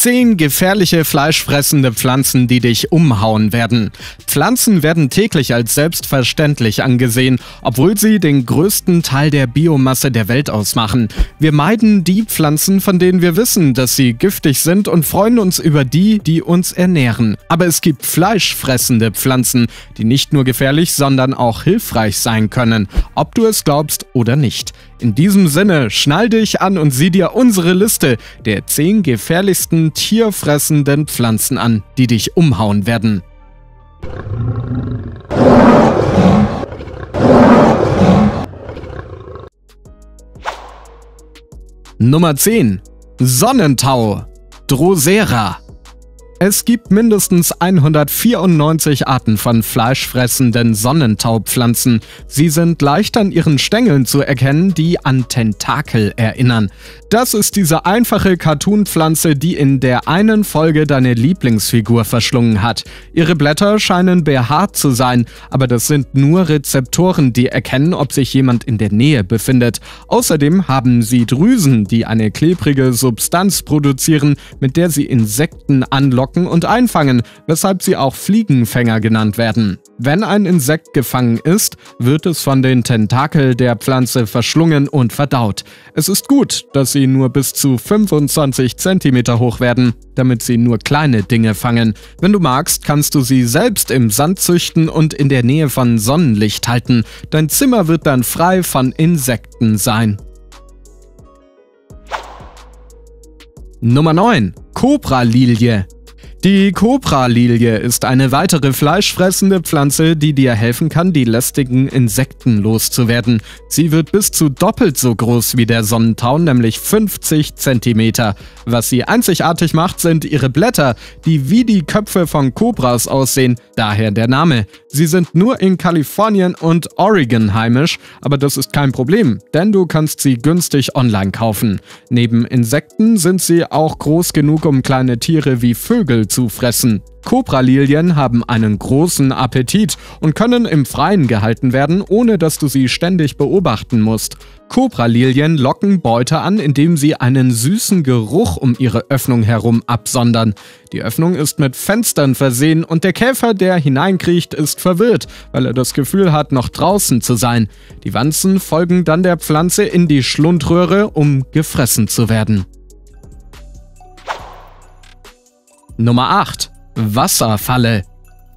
Zehn gefährliche fleischfressende Pflanzen, die dich umhauen werden. Pflanzen werden täglich als selbstverständlich angesehen, obwohl sie den größten Teil der Biomasse der Welt ausmachen. Wir meiden die Pflanzen, von denen wir wissen, dass sie giftig sind und freuen uns über die, die uns ernähren. Aber es gibt fleischfressende Pflanzen, die nicht nur gefährlich, sondern auch hilfreich sein können, ob du es glaubst oder nicht. In diesem Sinne, schnall dich an und sieh dir unsere Liste der 10 gefährlichsten tierfressenden Pflanzen an, die dich umhauen werden. Nummer 10. Sonnentau Drosera es gibt mindestens 194 Arten von fleischfressenden Sonnentaupflanzen. Sie sind leicht an ihren Stängeln zu erkennen, die an Tentakel erinnern. Das ist diese einfache Cartoonpflanze, die in der einen Folge deine Lieblingsfigur verschlungen hat. Ihre Blätter scheinen behaart zu sein, aber das sind nur Rezeptoren, die erkennen, ob sich jemand in der Nähe befindet. Außerdem haben sie Drüsen, die eine klebrige Substanz produzieren, mit der sie Insekten anlocken locken und einfangen, weshalb sie auch Fliegenfänger genannt werden. Wenn ein Insekt gefangen ist, wird es von den Tentakel der Pflanze verschlungen und verdaut. Es ist gut, dass sie nur bis zu 25 cm hoch werden, damit sie nur kleine Dinge fangen. Wenn du magst, kannst du sie selbst im Sand züchten und in der Nähe von Sonnenlicht halten. Dein Zimmer wird dann frei von Insekten sein. Nummer 9. Cobra-Lilie die Kopralilie ist eine weitere fleischfressende Pflanze, die dir helfen kann, die lästigen Insekten loszuwerden. Sie wird bis zu doppelt so groß wie der Sonnentau, nämlich 50 cm. Was sie einzigartig macht, sind ihre Blätter, die wie die Köpfe von Kobras aussehen, daher der Name. Sie sind nur in Kalifornien und Oregon heimisch, aber das ist kein Problem, denn du kannst sie günstig online kaufen. Neben Insekten sind sie auch groß genug, um kleine Tiere wie Vögel zu fressen. Kobralilien haben einen großen Appetit und können im Freien gehalten werden, ohne dass du sie ständig beobachten musst. Kobralilien locken Beute an, indem sie einen süßen Geruch um ihre Öffnung herum absondern. Die Öffnung ist mit Fenstern versehen und der Käfer, der hineinkriecht, ist verwirrt, weil er das Gefühl hat, noch draußen zu sein. Die Wanzen folgen dann der Pflanze in die Schlundröhre, um gefressen zu werden. Nummer 8. Wasserfalle.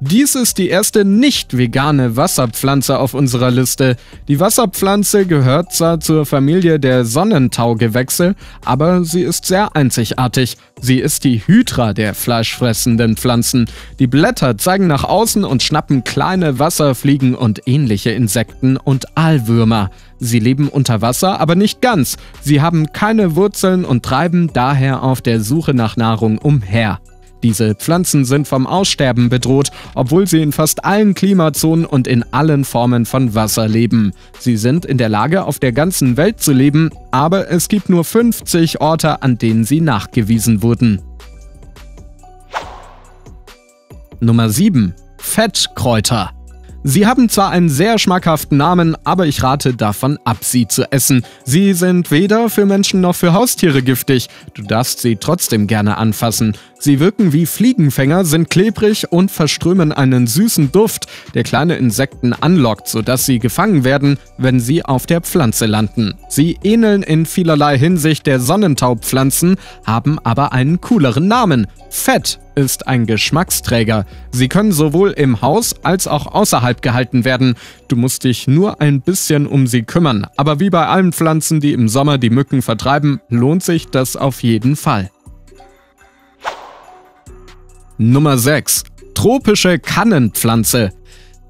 Dies ist die erste nicht vegane Wasserpflanze auf unserer Liste. Die Wasserpflanze gehört zwar zur Familie der Sonnentaugewächse, aber sie ist sehr einzigartig. Sie ist die Hydra der fleischfressenden Pflanzen. Die Blätter zeigen nach außen und schnappen kleine Wasserfliegen und ähnliche Insekten und Aalwürmer. Sie leben unter Wasser, aber nicht ganz. Sie haben keine Wurzeln und treiben daher auf der Suche nach Nahrung umher. Diese Pflanzen sind vom Aussterben bedroht, obwohl sie in fast allen Klimazonen und in allen Formen von Wasser leben. Sie sind in der Lage, auf der ganzen Welt zu leben, aber es gibt nur 50 Orte, an denen sie nachgewiesen wurden. Nummer 7. Fettkräuter Sie haben zwar einen sehr schmackhaften Namen, aber ich rate davon ab, sie zu essen. Sie sind weder für Menschen noch für Haustiere giftig. Du darfst sie trotzdem gerne anfassen. Sie wirken wie Fliegenfänger, sind klebrig und verströmen einen süßen Duft, der kleine Insekten anlockt, sodass sie gefangen werden, wenn sie auf der Pflanze landen. Sie ähneln in vielerlei Hinsicht der Sonnentaupflanzen, haben aber einen cooleren Namen. Fett ist ein Geschmacksträger. Sie können sowohl im Haus als auch außerhalb gehalten werden. Du musst dich nur ein bisschen um sie kümmern. Aber wie bei allen Pflanzen, die im Sommer die Mücken vertreiben, lohnt sich das auf jeden Fall. Nummer 6. Tropische Kannenpflanze.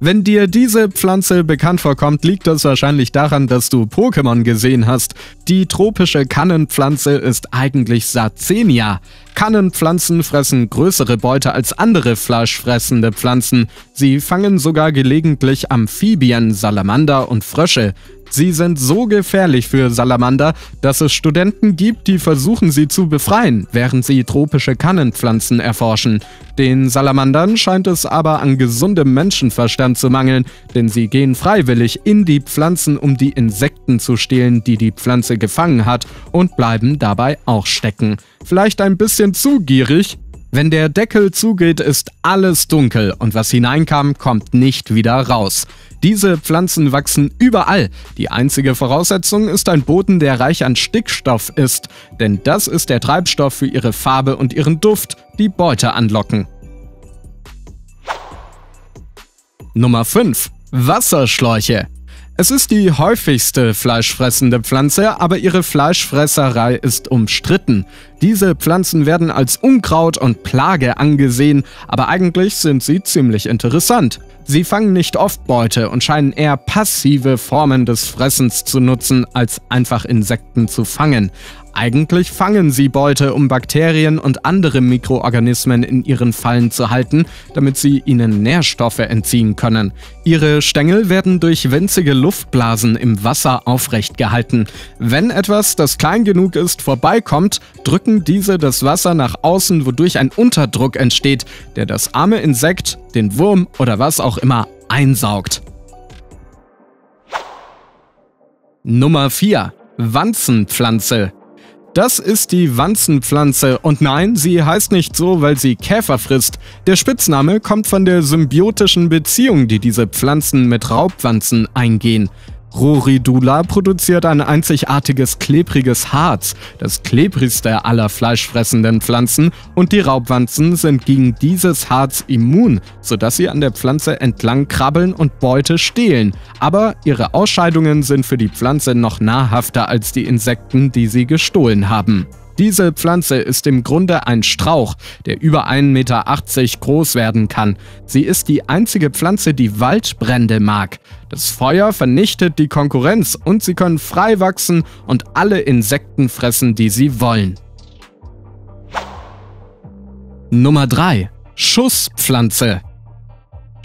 Wenn dir diese Pflanze bekannt vorkommt, liegt das wahrscheinlich daran, dass du Pokémon gesehen hast. Die tropische Kannenpflanze ist eigentlich Satzenia. Kannenpflanzen fressen größere Beute als andere fleischfressende Pflanzen. Sie fangen sogar gelegentlich Amphibien, Salamander und Frösche. Sie sind so gefährlich für Salamander, dass es Studenten gibt, die versuchen, sie zu befreien, während sie tropische Kannenpflanzen erforschen. Den Salamandern scheint es aber an gesundem Menschenverstand zu mangeln, denn sie gehen freiwillig in die Pflanzen, um die Insekten zu stehlen, die die Pflanze gefangen hat, und bleiben dabei auch stecken. Vielleicht ein bisschen zu gierig, wenn der Deckel zugeht, ist alles dunkel und was hineinkam, kommt nicht wieder raus. Diese Pflanzen wachsen überall. Die einzige Voraussetzung ist ein Boden, der reich an Stickstoff ist, denn das ist der Treibstoff für ihre Farbe und ihren Duft, die Beute anlocken. Nummer 5. Wasserschläuche. Es ist die häufigste fleischfressende Pflanze, aber ihre Fleischfresserei ist umstritten. Diese Pflanzen werden als Unkraut und Plage angesehen, aber eigentlich sind sie ziemlich interessant. Sie fangen nicht oft Beute und scheinen eher passive Formen des Fressens zu nutzen, als einfach Insekten zu fangen. Eigentlich fangen sie Beute, um Bakterien und andere Mikroorganismen in ihren Fallen zu halten, damit sie ihnen Nährstoffe entziehen können. Ihre Stängel werden durch winzige Luftblasen im Wasser aufrecht gehalten. Wenn etwas, das klein genug ist, vorbeikommt, drücken diese das Wasser nach außen, wodurch ein Unterdruck entsteht, der das arme Insekt, den Wurm oder was auch immer einsaugt. Nummer 4. Wanzenpflanze das ist die Wanzenpflanze und nein, sie heißt nicht so, weil sie Käfer frisst. Der Spitzname kommt von der symbiotischen Beziehung, die diese Pflanzen mit Raubwanzen eingehen. Roridula produziert ein einzigartiges klebriges Harz, das klebrigste aller fleischfressenden Pflanzen, und die Raubwanzen sind gegen dieses Harz immun, sodass sie an der Pflanze entlang krabbeln und Beute stehlen. Aber ihre Ausscheidungen sind für die Pflanze noch nahrhafter als die Insekten, die sie gestohlen haben. Diese Pflanze ist im Grunde ein Strauch, der über 1,80 Meter groß werden kann. Sie ist die einzige Pflanze, die Waldbrände mag. Das Feuer vernichtet die Konkurrenz und sie können frei wachsen und alle Insekten fressen, die sie wollen. Nummer 3. Schusspflanze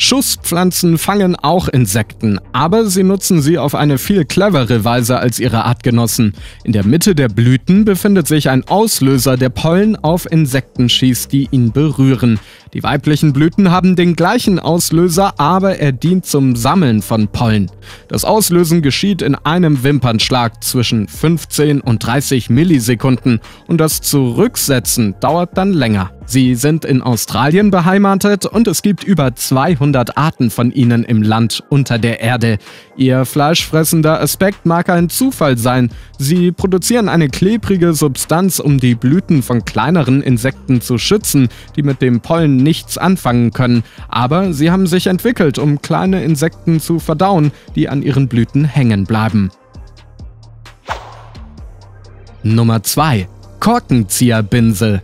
Schusspflanzen fangen auch Insekten, aber sie nutzen sie auf eine viel clevere Weise als ihre Artgenossen. In der Mitte der Blüten befindet sich ein Auslöser, der Pollen auf Insekten schießt, die ihn berühren. Die weiblichen Blüten haben den gleichen Auslöser, aber er dient zum Sammeln von Pollen. Das Auslösen geschieht in einem Wimpernschlag zwischen 15 und 30 Millisekunden und das Zurücksetzen dauert dann länger. Sie sind in Australien beheimatet und es gibt über 200 Arten von ihnen im Land unter der Erde. Ihr fleischfressender Aspekt mag ein Zufall sein. Sie produzieren eine klebrige Substanz, um die Blüten von kleineren Insekten zu schützen, die mit dem Pollen nichts anfangen können. Aber sie haben sich entwickelt, um kleine Insekten zu verdauen, die an ihren Blüten hängen bleiben. Nummer 2. Korkenzieherbinsel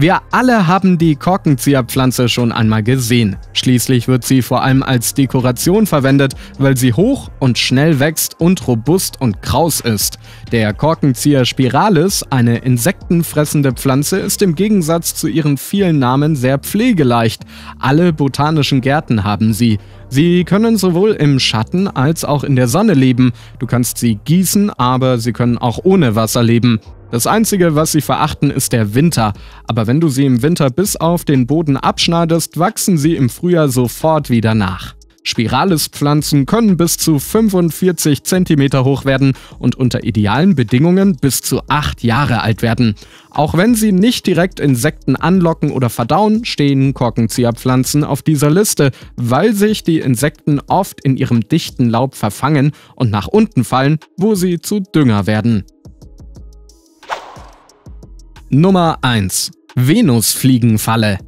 wir alle haben die Korkenzieherpflanze schon einmal gesehen. Schließlich wird sie vor allem als Dekoration verwendet, weil sie hoch und schnell wächst und robust und kraus ist. Der Korkenzieher spiralis, eine insektenfressende Pflanze, ist im Gegensatz zu ihren vielen Namen sehr pflegeleicht. Alle botanischen Gärten haben sie. Sie können sowohl im Schatten als auch in der Sonne leben. Du kannst sie gießen, aber sie können auch ohne Wasser leben. Das Einzige, was sie verachten, ist der Winter. Aber wenn du sie im Winter bis auf den Boden abschneidest, wachsen sie im Frühjahr sofort wieder nach. Spiralispflanzen können bis zu 45 cm hoch werden und unter idealen Bedingungen bis zu 8 Jahre alt werden. Auch wenn sie nicht direkt Insekten anlocken oder verdauen, stehen Korkenzieherpflanzen auf dieser Liste, weil sich die Insekten oft in ihrem dichten Laub verfangen und nach unten fallen, wo sie zu Dünger werden. Nummer 1. Venusfliegenfalle.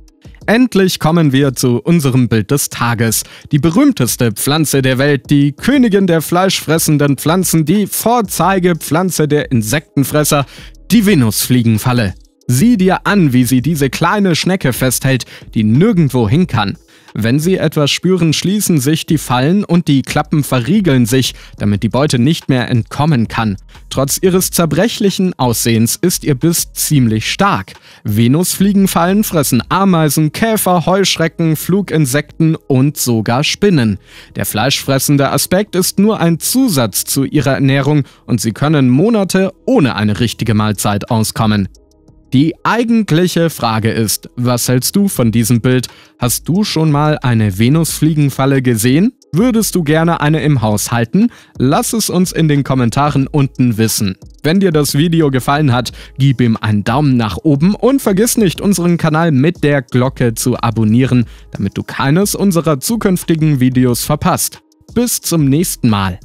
Endlich kommen wir zu unserem Bild des Tages. Die berühmteste Pflanze der Welt, die Königin der fleischfressenden Pflanzen, die Vorzeigepflanze der Insektenfresser, die Venusfliegenfalle. Sieh dir an, wie sie diese kleine Schnecke festhält, die nirgendwo hin kann. Wenn sie etwas spüren, schließen sich die Fallen und die Klappen verriegeln sich, damit die Beute nicht mehr entkommen kann. Trotz ihres zerbrechlichen Aussehens ist ihr Biss ziemlich stark. Venusfliegenfallen fressen Ameisen, Käfer, Heuschrecken, Fluginsekten und sogar Spinnen. Der fleischfressende Aspekt ist nur ein Zusatz zu ihrer Ernährung und sie können Monate ohne eine richtige Mahlzeit auskommen. Die eigentliche Frage ist, was hältst du von diesem Bild? Hast du schon mal eine Venusfliegenfalle gesehen? Würdest du gerne eine im Haus halten? Lass es uns in den Kommentaren unten wissen. Wenn dir das Video gefallen hat, gib ihm einen Daumen nach oben und vergiss nicht, unseren Kanal mit der Glocke zu abonnieren, damit du keines unserer zukünftigen Videos verpasst. Bis zum nächsten Mal.